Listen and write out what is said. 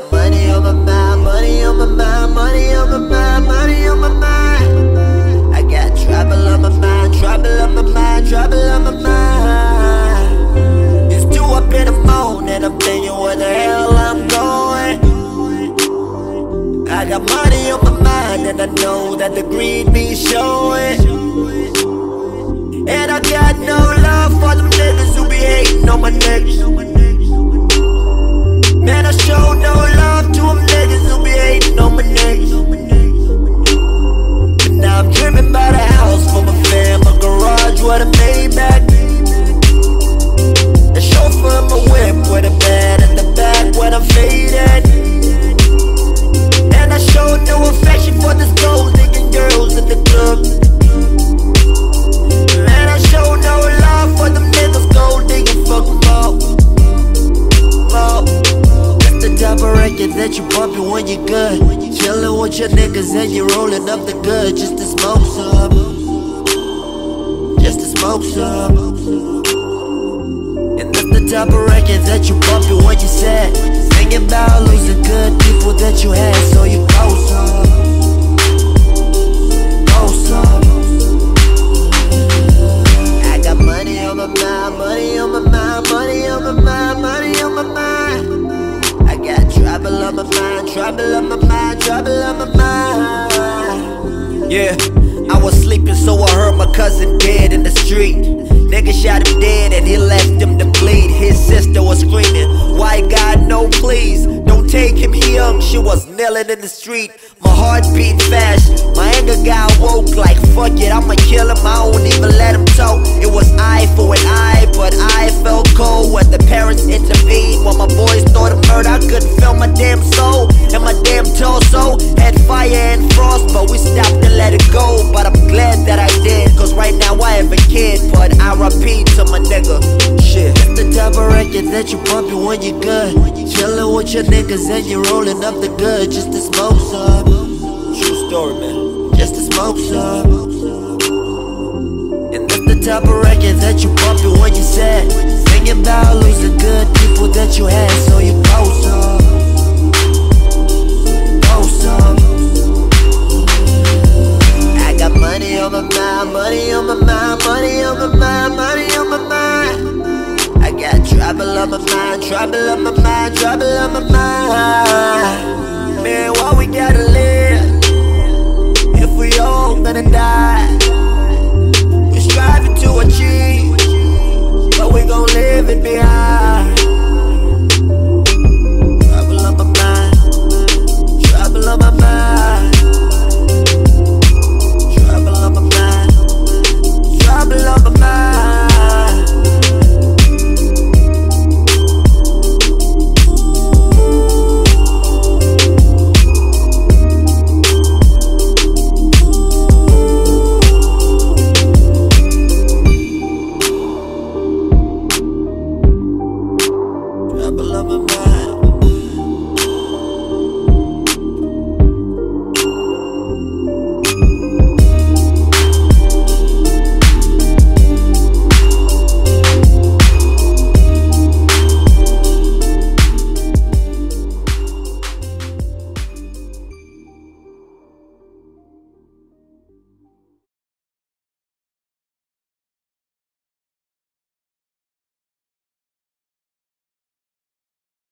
got money on my mind, money on my mind, money on my mind, money on my mind. I got trouble on my mind, trouble on my mind, trouble on my mind. It's two up in the morning, I'm thinking where the hell I'm going. I got money on my mind, and I know that the greed be showing. And I got no love for them niggas who be hating on my niggas. With a Maybach. A chauffeur in my whip with a bed at the back when I'm faded. And I show no affection for this gold digging girls in the club. Man, I show no love for them niggas gold digging, fuck them the type of record that you bumpin' when you good. Chillin' with your niggas and you rollin' up the good just to smoke some. And that's the type of record that you bumpin' when you sad. Thinking about losing good people that you had, so you post some. Post some. I got money on my mind, money on my mind, money on my mind, money on my mind. I got trouble on my mind, trouble on my mind, trouble on my mind. Yeah, I was sleeping, so I heard my cousin dead in the street. Shot him dead and he left him to bleed. His sister was screaming, Why God, no, please. Don't take him, he. She was kneeling in the street. My heart beat fast. My anger got woke like fuck it, I'ma kill him. I won't even let him talk. It was eye for an eye, but I felt cold when the parents intervened. When my boys thought of murder, I couldn't feel my damn soul. Record that you bumpin' when you good. Chillin' with your niggas and you rollin' up the good just to smoke some. True story, man. Just to smoke some. And that's the type of record that you bumpin' when you sad. Thinking about losing good people that you had, Trouble on my mind, trouble on my mind, trouble on my mind Man, why we gotta live? love up a bag.